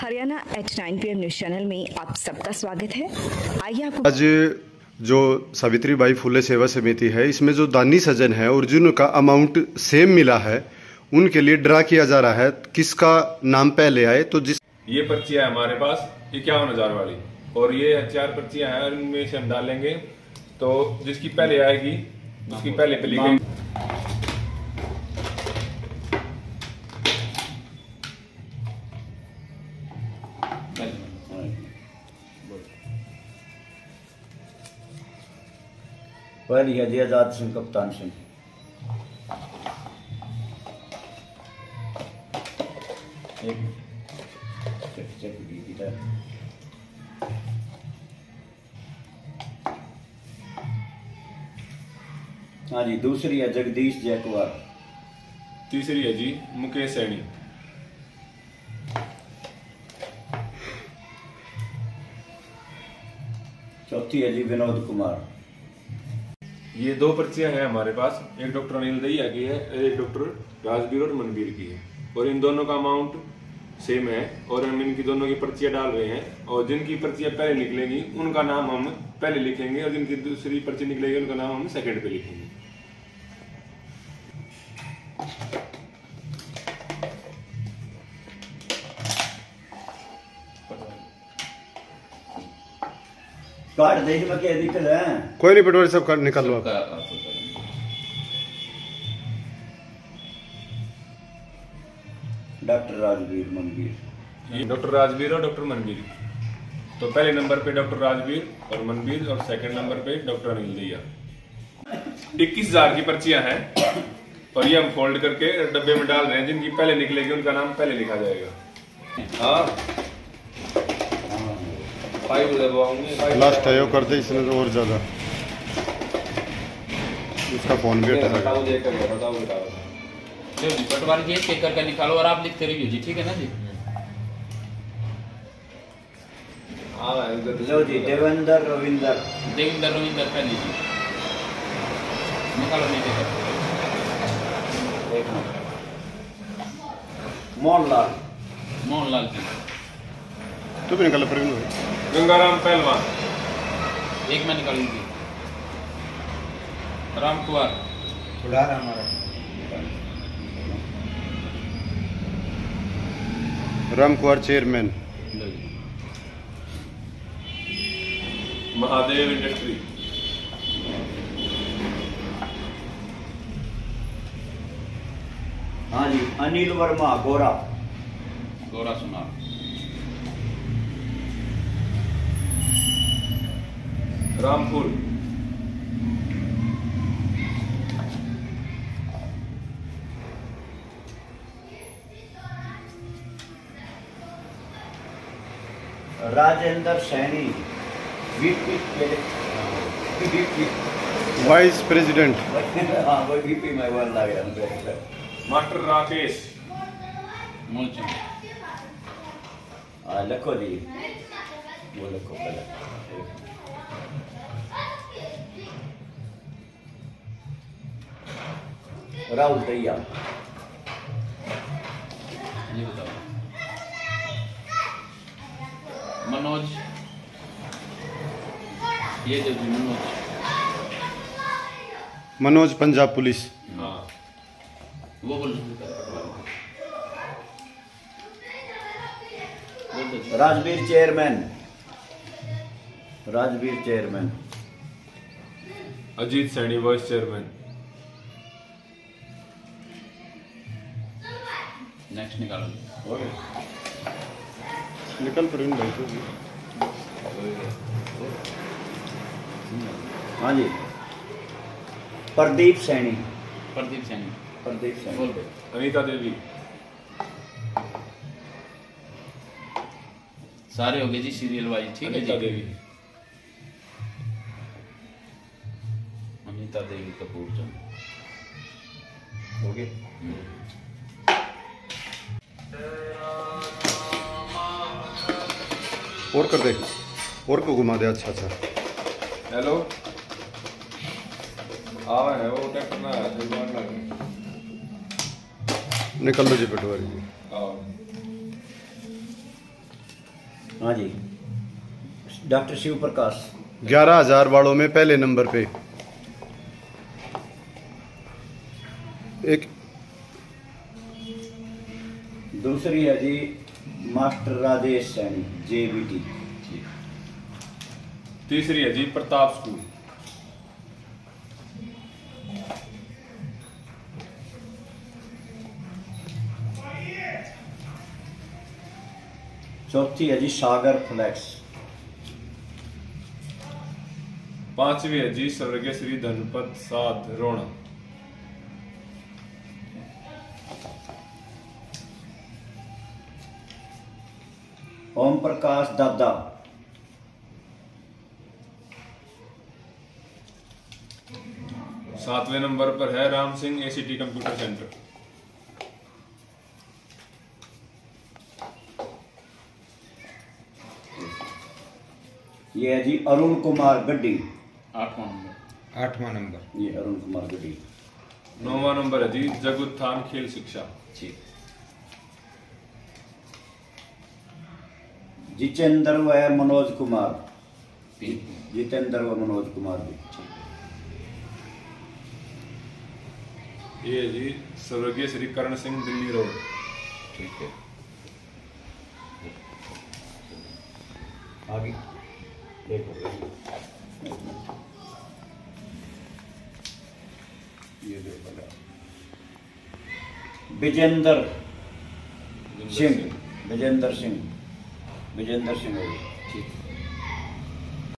Haryana H nine P news channel में आप सबका स्वागत है। आइए आपको आज जो सावित्री बाई फुले सेवा समिति है इसमें जो दानी सजन है और जिनका अमाउंट सेम मिला है उनके लिए ड्रा किया जा रहा है। किसका नाम पहले आए तो जिस ये पर्चियाँ है हमारे पास इक्यावन हज़ार वाली? और ये चार पर्चियाँ हैं और इनमें से हम डालेंगे तो जिसकी पहले आएगी उसकी पहले पे लिखेंगे। पहली है जी आज़ाद सिंह कप्तान सिंह। हाँ जी दूसरी है जगदीश जयकुमार। तीसरी है जी मुकेश सैनी। चौथी है जी विनोद कुमार। ये दो पर्चियाँ हैं हमारे पास। एक डॉक्टर अनिल दहिया की है, एक डॉक्टर राजवीर और मनवीर की है। और इन दोनों का अमाउंट सेम है और हम इनकी दोनों की पर्चियाँ डाल रहे हैं। और जिनकी पर्चियाँ पहले निकलेंगी, उनका नाम हम पहले लिखेंगे और जिनकी दूसरी पर्ची निकलेगी, उनका नाम हम सेकेंड पे लिखेंगे। कार्ड देख में क्या दिक्कत है। कोई नहीं पटवारी साहब कार्ड निकाल लो। आप डॉक्टर राजवीर मनवीर डॉक्टर राजवीर और डॉक्टर मनवीर तो पहले नंबर पे डॉक्टर राजवीर और मनवीर और सेकंड नंबर पे डॉक्टर अनिल दैया। इक्कीस हज़ार की पर्चियाँ हैं और ये हम फोल्ड करके डब्बे में डाल रहे हैं। जिनकी पहले निकलेगी उनका नाम पहले लिखा जाएगा। हाँ। फाइव दबाऊँगे लास्ट है कर दे इसने तो और ज़्यादा। इसका फ़ोन भी हटा लो जी पटवारी जी चेक करके निकालो और आप लिखते रहिए जी ठीक है ना जी? हाँ लो जी देवेंद्र रविंदर। देविंदर रविंदर पहले जी। निकालो नीचे कर मोहनलाल। मोहनलाल जी। तू भी निकाल प्रवीण भाई। गंगाराम पहलवान। एक में निकाल लीजिए राम कुमार। थोड़ा राम राम कुमार चेयरमैन। महादेव इंडस्ट्री। हाँ जी Anil Verma Gora. Gaura Sunar. Rampur. Rajendra Saini VP VP vice president हाँ मास्टर राकेश। हाँ जी। वो लिखो पहले। राहुल दैया बताओ। मनोज। ये जो मनोज। मनोज पंजाब पुलिस। हाँ। वो बोल Rajveer chairman. Rajveer chairman. Ajit Saini vice chairman. Next निकालो जी निकल प्रवीण भाई तू भी। हाँ जी। प्रदीप सैनी। प्रदीप सैनी। प्रदीप सैनी। अनीता देवी। सारे हो गए जी सीरियल वाइज ठीक है अनीता जी। देवी। और कर दे और को घुमा दे अच्छा अच्छा हेलो आवा है वो ट्रैक्टर ना है निकल लो जी पटवारी जी। हाँ जी। डॉक्टर शिव प्रकाश। ग्यारह हज़ार वालों में पहले नंबर पे। एक दूसरी है जी master Rajesh Saini J B T तीसरी है जी प्रताप स्कूल। चौथी है जी सागर फ्लैक्स। पांचवी है जी स्वर्गीय श्री धनपत साध रोणा। ओम प्रकाश दादा। सातवें नंबर पर है Ram Singh ACT computer centre ये है जी अरुण कुमार गड्डी। आठवां नंबर। आठवां नंबर। ये अरुण कुमार गड्डी। नौवा नंबर है जी जगुत्थान खेल शिक्षा। ठीक जितेंद्र व मनोज कुमार जितेंद्र व मनोज कुमार भी ये जी स्वर्गीय श्री करण सिंह दिल्ली रोड। ठीक है। आगे। देखो। ये देखो। विजेंद्र सिंह विजेंद्र सिंह विजेंद्र सिंह है। ठीक